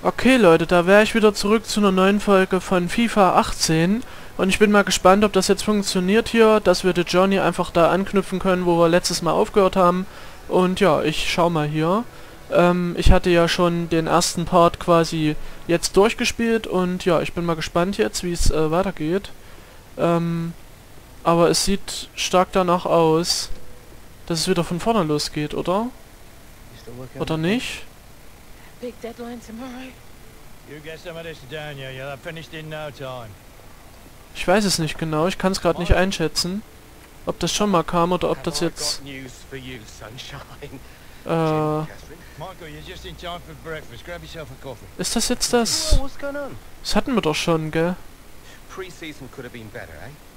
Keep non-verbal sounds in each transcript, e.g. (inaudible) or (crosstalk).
Okay Leute, da wäre ich wieder zurück zu einer neuen Folge von FIFA 18 und ich bin mal gespannt, ob das jetzt funktioniert hier, dass wir den Johnny einfach da anknüpfen können, wo wir letztes Mal aufgehört haben. Und ja, ich schau mal hier. Ähm, ich hatte ja schon den ersten Part quasi jetzt durchgespielt und ja, ich bin mal gespannt jetzt, wie es äh, weitergeht. Ähm, aber es sieht stark danach aus, dass es wieder von vorne losgeht, oder? Oder nicht? Big deadline tomorrow. You get some of this down you, you'll have finished in no time. Ich weiß es nicht genau, ich kann es gerade nicht einschätzen. Ob das schon mal kam oder ob das jetzt... Äh, ist das jetzt das? Das hatten wir doch schon, gell? Pre-season could have been better, eh?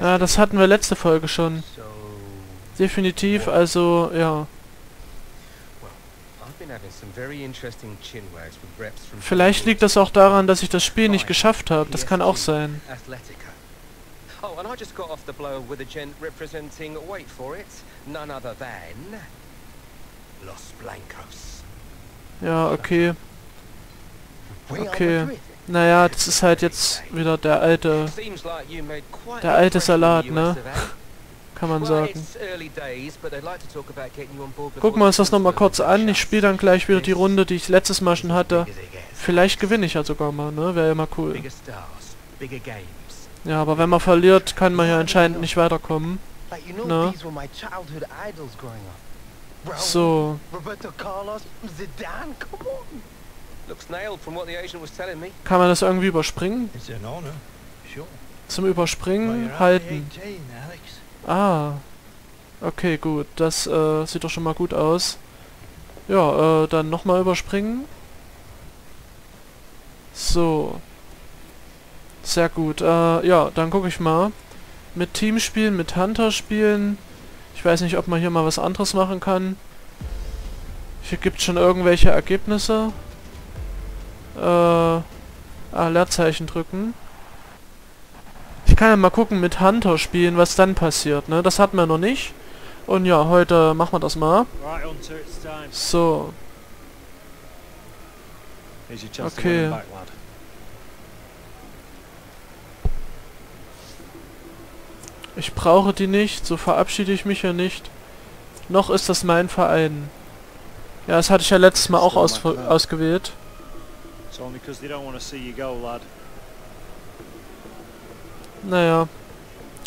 Ja, in das hatten wir letzte Folge schon. Definitiv, also, ja. I've been having some very interesting chin wags with reps from. Vielleicht liegt das auch daran, dass ich das Spiel nicht geschafft habe. Das kann auch sein. Oh, and I just got off the blow with a gent representing, wait for it, none other than Los Blancos. Ja, okay. Okay. Naja, das ist halt jetzt wieder der alte, Der alte Salat, ne? Kann man sagen. before wir uns das nochmal kurz an. Ich spiele dann gleich wieder die Runde, die ich letztes Mal schon hatte. Vielleicht gewinne ich ja sogar mal, ne? Wäre ja mal cool. Ja, aber wenn man verliert, kann man ja anscheinend nicht weiterkommen. Raul, So, Roberto Carlos, Zidane, come on. Kann man das irgendwie überspringen? Zum Überspringen halten. 18, Alex. Ah. Okay, gut. Das äh, sieht doch schon mal gut aus. Ja, äh, dann nochmal überspringen. So. Sehr gut. Äh, ja, dann gucke ich mal. Mit Team spielen, mit Hunter spielen. Ich weiß nicht, ob man hier mal was anderes machen kann. Hier gibt es schon irgendwelche Ergebnisse. Äh, ah, Leerzeichen drücken. Ich kann ja mal gucken mit Hunter spielen, was dann passiert, ne? Das hatten wir noch nicht. Und ja, heute machen wir das mal. So, Okay. ich brauche die nicht, so verabschiede ich mich ja nicht. Noch ist das mein Verein. Ja, das hatte ich ja letztes Mal auch aus, ausgewählt. It's only because they don't want to see you go, lad. Naja.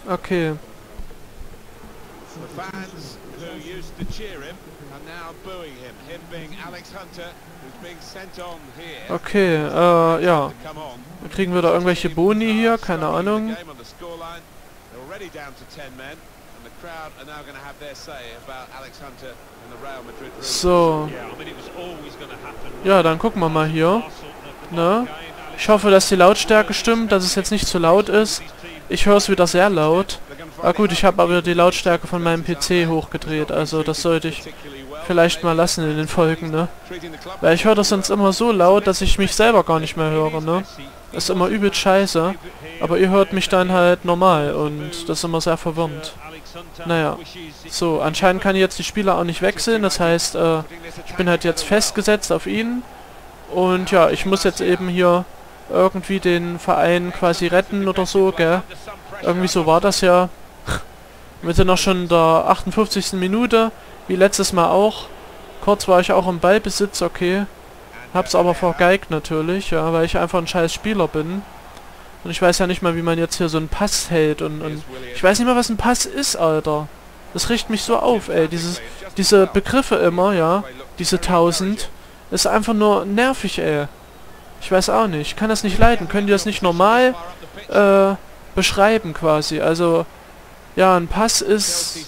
Okay. The fans who used to cheer him are now booing him. Him being Alex Hunter, who's being sent on here. Okay, äh, ja. On. Wir kriegen wieder irgendwelche Boni hier, keine Ahnung. Already down to 10 men, and the crowd are now going to have their say about Alex Hunter and the Real Madrid. rules. So, ja, dann gucken wir mal hier. Ne? Ich hoffe, dass die Lautstärke stimmt, dass es jetzt nicht zu laut ist. Ich höre es wieder sehr laut. Ah gut, ich habe aber die Lautstärke von meinem PC hochgedreht, also das sollte ich vielleicht mal lassen in den Folgen, ne? Weil ich höre das sonst immer so laut, dass ich mich selber gar nicht mehr höre, ne? Ist immer übel scheiße, aber ihr hört mich dann halt normal und das ist immer sehr verwirrend. Naja, so, anscheinend kann ich jetzt die Spieler auch nicht wechseln, das heißt, äh, ich bin halt jetzt festgesetzt auf ihn und ja, ich muss jetzt eben hier irgendwie den Verein quasi retten oder so, gell? Irgendwie so war das ja. Wir sind auch schon in der 58. Minute, wie letztes Mal auch. Kurz war ich auch im Ballbesitz, okay. Hab's aber vergeigt natürlich, ja, weil ich einfach ein scheiß Spieler bin. Und ich weiß ja nicht mal, wie man jetzt hier so einen Pass hält und, und ich weiß nicht mal, was ein Pass ist, Alter. Das riecht mich so auf, ey. Dieses, diese Begriffe immer, ja, diese tausend, ist einfach nur nervig, ey. Ich weiß auch nicht. Ich kann das nicht leiden. Können die das nicht normal äh, beschreiben quasi? Also, ja, ein Pass ist,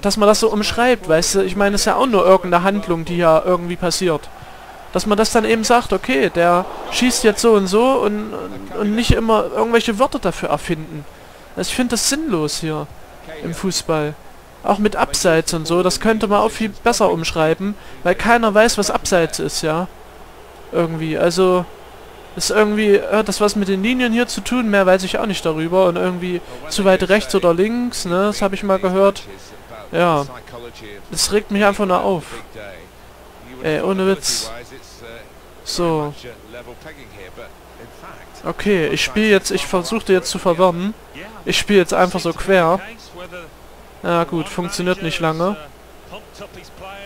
dass man das so umschreibt, weißt du? Ich meine, das ist ja auch nur irgendeine Handlung, die ja irgendwie passiert. Dass man das dann eben sagt, okay, der schießt jetzt so und so und, und nicht immer irgendwelche Wörter dafür erfinden. Also ich finde das sinnlos hier im Fußball. Auch mit Abseits und so, das könnte man auch viel besser umschreiben, weil keiner weiß, was Abseits ist, ja. Irgendwie, also ist irgendwie, hat das was mit den Linien hier zu tun, mehr weiß ich auch nicht darüber und irgendwie zu weit rechts oder links, ne, das habe ich mal gehört. Ja. Es regt mich einfach nur auf. big day. You would Ey, have ohne Witz. So. Okay, ich spiele jetzt, ich versuchte jetzt zu verwirren. Ich spiele jetzt einfach so quer. Na gut, funktioniert nicht lange.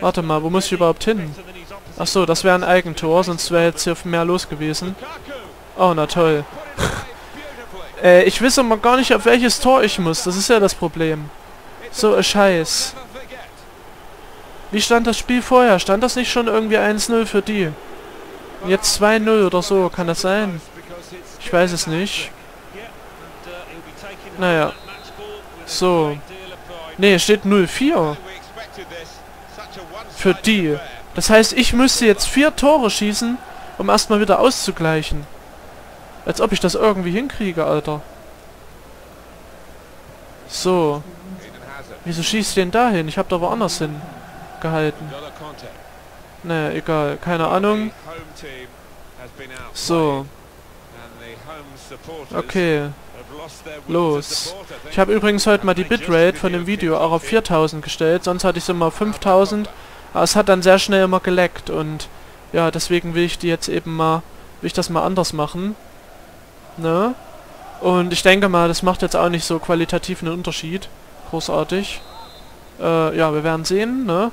Warte mal, wo muss ich überhaupt hin? Ach so, das wäre ein Eigentor, sonst wäre jetzt hier mehr los gewesen. Oh, na toll. (laughs) äh, ich weiß immer gar nicht, auf welches Tor ich muss. Das ist ja das Problem. So ein Scheiß. Wie stand das Spiel vorher? Stand das nicht schon irgendwie 1-0 für die? Jetzt 2-0 oder so, kann das sein? Ich weiß es nicht. Naja. So. Es steht 0-4. Für die. Das heißt, ich müsste jetzt vier Tore schießen, um erstmal wieder auszugleichen. Als ob ich das irgendwie hinkriege, Alter. So. Wieso schießt den dahin? Ich hab da woanders hin gehalten. Naja, egal. Keine Ahnung. So. Okay. Los. Ich habe übrigens heute mal die Bitrate von dem Video auch auf 4000 gestellt. Sonst hatte ich es immer auf 5000. Aber es hat dann sehr schnell immer geleckt. Und ja, deswegen will ich die jetzt eben mal... Will ich das mal anders machen. Ne? Und ich denke mal, das macht jetzt auch nicht so qualitativ einen Unterschied. Großartig. Äh, ja, wir werden sehen, ne?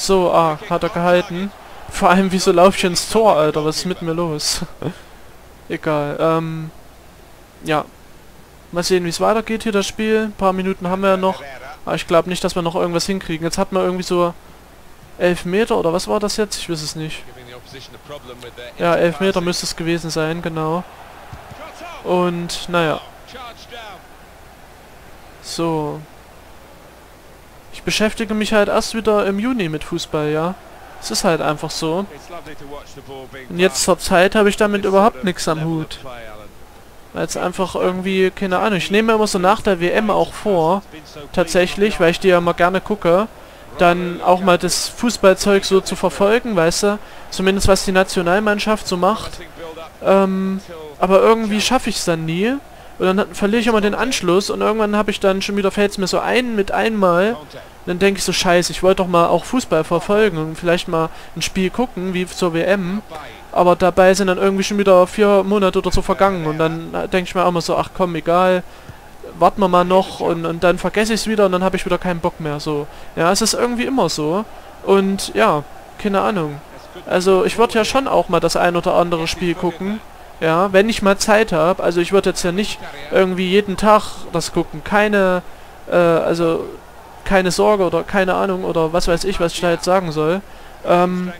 So, ah, hat er gehalten. Vor allem, wieso laufe ich ins Tor, Alter? Was ist mit mir los? (laughs) Egal, ähm... Ja. Mal sehen, wie es weitergeht hier, das Spiel. Ein paar Minuten haben wir ja noch. Aber ich glaube nicht, dass wir noch irgendwas hinkriegen. Jetzt hat man irgendwie so... 11 Meter, oder was war das jetzt? Ich weiß es nicht. Ja, 11 Meter müsste es gewesen sein, genau. Und, naja. So. Ich beschäftige mich halt erst wieder im Juni mit Fußball, ja. Es ist halt einfach so. Und jetzt zur Zeit habe ich damit überhaupt nichts am Hut. Weil es einfach irgendwie, keine Ahnung, ich nehme immer so nach der WM auch vor, tatsächlich, weil ich die ja immer gerne gucke, dann auch mal das Fußballzeug so zu verfolgen, weißt du, zumindest was die Nationalmannschaft so macht. Ähm, aber irgendwie schaffe ich es dann nie. Und dann verliere ich immer den Anschluss und irgendwann habe ich dann schon wieder, fällt es mir so ein mit einmal. Dann denke ich so, scheiße, ich wollte doch mal auch Fußball verfolgen und vielleicht mal ein Spiel gucken, wie zur WM. Aber dabei sind dann irgendwie schon wieder vier Monate oder so vergangen und dann denke ich mir auch immer so, ach komm, egal, warten wir mal noch und, und dann vergesse ich es wieder und dann habe ich wieder keinen Bock mehr. So, ja, es ist irgendwie immer so. Und ja, keine Ahnung. Also ich würde ja schon auch mal das ein oder andere Spiel gucken. Ja, wenn ich mal Zeit habe. Also ich würde jetzt ja nicht irgendwie jeden Tag das gucken. Keine, äh, also keine Sorge oder keine Ahnung oder was weiß ich, was ich da jetzt sagen soll. Ähm,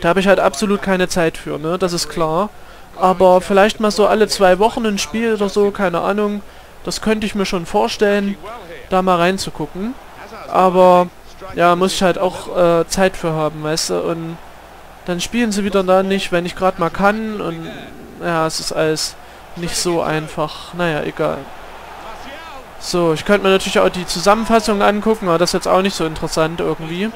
da habe ich halt absolut keine Zeit für, ne? Das ist klar. Aber vielleicht mal so alle zwei Wochen ein Spiel oder so, keine Ahnung. Das könnte ich mir schon vorstellen, da mal reinzugucken. Aber ja, muss ich halt auch äh, Zeit für haben, weißt du? Und dann spielen sie wieder da nicht, wenn ich gerade mal kann. Und ja, es ist alles nicht so einfach. Naja, egal. So, ich könnte mir natürlich auch die Zusammenfassung angucken, aber das ist jetzt auch nicht so interessant irgendwie.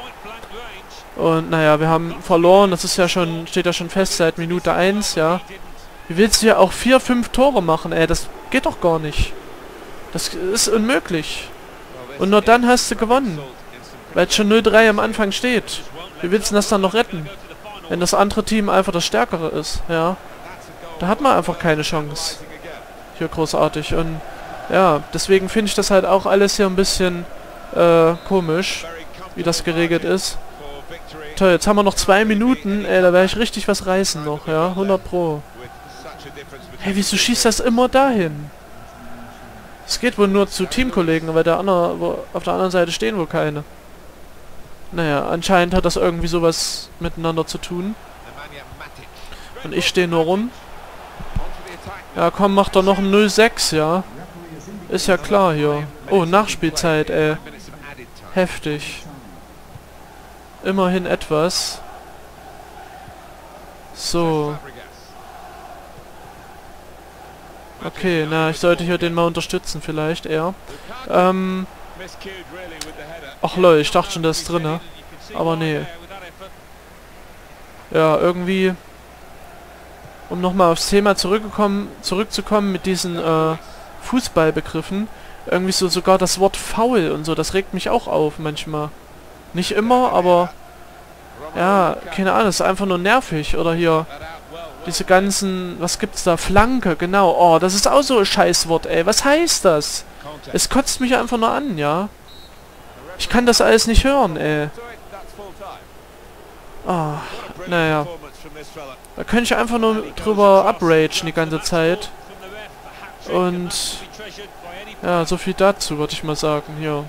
Und naja, wir haben verloren, das ist ja schon, steht ja schon fest seit Minute 1, ja. Wie willst du ja auch 4, 5 Tore machen, ey? Das geht doch gar nicht. Das ist unmöglich. Und nur dann hast du gewonnen. Weil es schon 0-3 am Anfang steht. Wie willst du das dann noch retten? Wenn das andere Team einfach das Stärkere ist, ja. Da hat man einfach keine Chance. Hier großartig. Und ja, deswegen finde ich das halt auch alles hier ein bisschen äh, komisch, wie das geregelt ist. Toll, jetzt haben wir noch zwei Minuten. Ey, da werde ich richtig was reißen noch, ja. 100 pro. Hey, wieso schießt das immer dahin? Es geht wohl nur zu Teamkollegen, weil der andere, auf der anderen Seite stehen wohl keine. Naja, anscheinend hat das irgendwie sowas miteinander zu tun. Und ich stehe nur rum. Ja, komm, mach doch noch ein 0-6, ja. Ist ja klar hier. Oh, Nachspielzeit, ey. Heftig. Immerhin etwas. So. Okay, na, ich sollte hier den mal unterstützen vielleicht, eher. Ähm. Ach lol, ich dachte schon, der ist drinne. Aber nee. Ja, irgendwie... Um nochmal aufs Thema zurückgekommen, zurückzukommen mit diesen äh, Fußballbegriffen. Irgendwie so sogar das Wort faul und so, das regt mich auch auf manchmal. Nicht immer, aber ja, keine Ahnung, ist einfach nur nervig. Oder hier diese ganzen, was gibt's da? Flanke, genau. Oh, das ist auch so ein Scheißwort, ey. Was heißt das? Es kotzt mich einfach nur an, ja. Ich kann das alles nicht hören, ey. Ah, naja. Da könnte ich einfach nur drüber upragen die ganze Zeit. Und ja, so viel dazu, würde ich mal sagen, hier.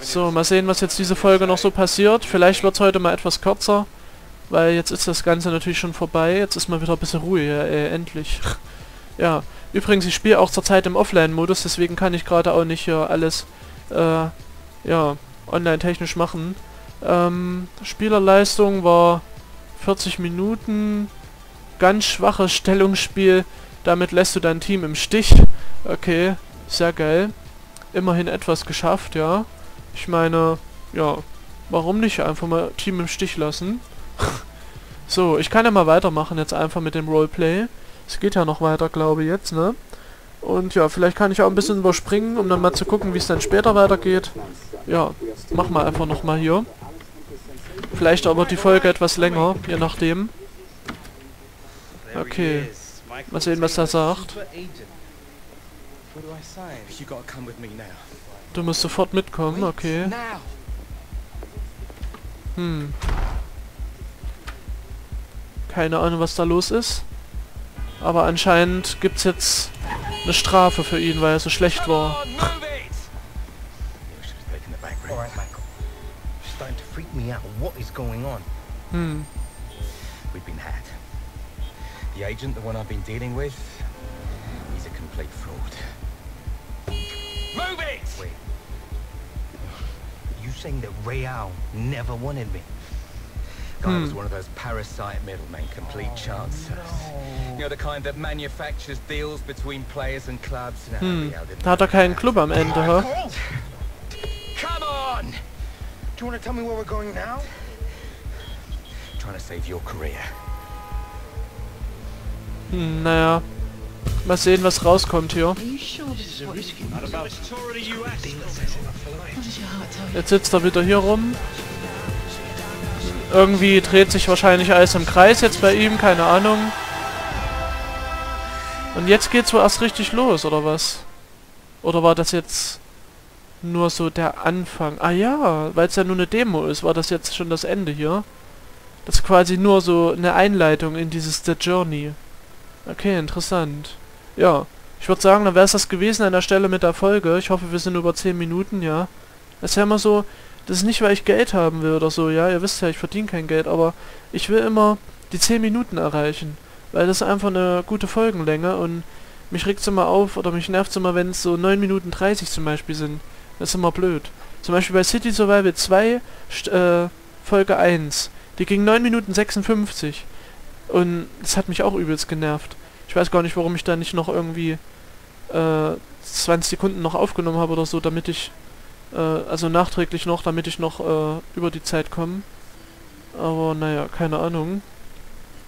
So, mal sehen, was jetzt diese Folge noch so passiert. Vielleicht wird es heute mal etwas kürzer, weil jetzt ist das Ganze natürlich schon vorbei. Jetzt ist mal wieder ein bisschen Ruhe, ja, äh, endlich. ja, übrigens, ich spiele auch zurzeit im Offline-Modus, deswegen kann ich gerade auch nicht hier alles, äh, ja, online-technisch machen. Ähm, Spielerleistung war 40 Minuten, ganz schwaches (laughs) Stellungsspiel, damit lässt du dein Team im Stich. Okay, sehr geil. Immerhin etwas geschafft, ja. Ich meine, ja, warum nicht einfach mal Team im Stich lassen? (laughs) so, ich kann ja mal weitermachen jetzt einfach mit dem Roleplay. Es geht ja noch weiter, glaube ich, jetzt, ne? Und ja, vielleicht kann ich auch ein bisschen überspringen, um dann mal zu gucken, wie es dann später weitergeht. Ja, mach mal einfach nochmal hier. Vielleicht aber die Folge etwas länger, je nachdem. Okay. Mal sehen, was er sagt. Du musst sofort mitkommen, okay. Hm. Keine Ahnung, was da los ist. Aber anscheinend gibt's jetzt eine Strafe für ihn, weil er so schlecht war. Hm. We've been hacked. The agent, the one I've been dealing with, he's a complete fraud. Move it! Wait. You saying that Real never wanted me? Guy was Hmm. one of those parasite middlemen, complete chancers. You know, the kind that manufactures deals between players and clubs. Hm. Da hat er keinen. Club am Ende, hä? Come on! Do you want to tell me where we're going now? Trying to save your career. Hm, naja. Mal sehen, was rauskommt hier. Jetzt sitzt er wieder hier rum. Irgendwie dreht sich wahrscheinlich alles im Kreis jetzt bei ihm, keine Ahnung. Und jetzt geht's wohl erst richtig los, oder was? Oder war das jetzt nur so der Anfang? Ah ja, weil es ja nur eine Demo ist, war das jetzt schon das Ende hier. Das ist quasi nur so eine Einleitung in dieses The Journey. Okay, interessant. Ja, ich würde sagen, dann wäre es das gewesen an der Stelle mit der Folge. Ich hoffe, wir sind über 10 Minuten, ja. Das ist ja immer so, das ist nicht, weil ich Geld haben will oder so, ja. Ihr wisst ja, ich verdiene kein Geld, aber ich will immer die 10 Minuten erreichen. Weil das ist einfach eine gute Folgenlänge und mich regt's immer auf oder mich nervt's immer, wenn es so 9 Minuten 30 zum Beispiel sind. Das ist immer blöd. Zum Beispiel bei City Survival 2, St äh, Folge 1. Die ging 9 Minuten 56. Und das hat mich auch übelst genervt. Ich weiß gar nicht, warum ich da nicht noch irgendwie äh, 20 Sekunden noch aufgenommen habe oder so, damit ich, äh, also nachträglich noch, damit ich noch äh, über die Zeit komme. Aber naja, keine Ahnung.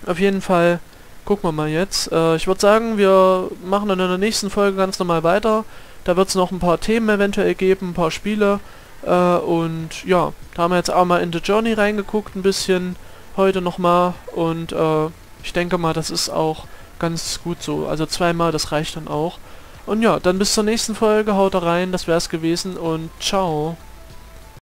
Auf jeden Fall gucken wir mal jetzt. Äh, ich würde sagen, wir machen dann in der nächsten Folge ganz normal weiter. Da wird es noch ein paar Themen eventuell geben, ein paar Spiele. Äh, und ja, da haben wir jetzt auch mal in The Journey reingeguckt, ein bisschen heute nochmal. Und äh, ich denke mal, das ist auch ganz gut so. Also zweimal, das reicht dann auch. Und ja, dann bis zur nächsten Folge, haut rein, das wär's gewesen und ciao.